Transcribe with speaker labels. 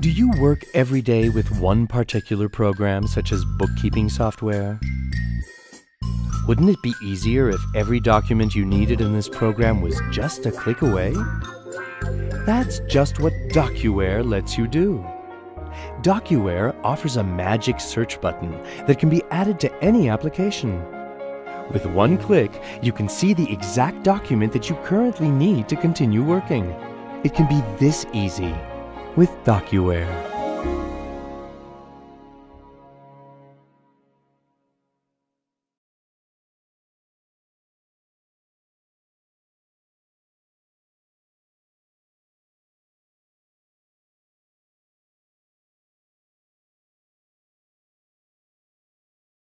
Speaker 1: Do you work every day with one particular program, such as bookkeeping software? Wouldn't it be easier if every document you needed in this program was just a click away? That's just what DocuWare lets you do. DocuWare offers a magic search button that can be added to any application. With one click, you can see the exact document that you currently need to continue working. It can be this easy with DocuWare.